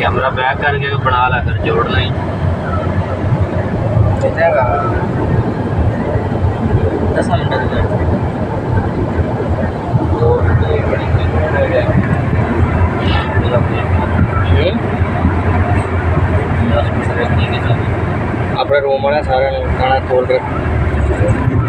Camera back करके बना ला कर जोड़ कितनेगा दस मिनट तक दो ये? बड़ी हो गया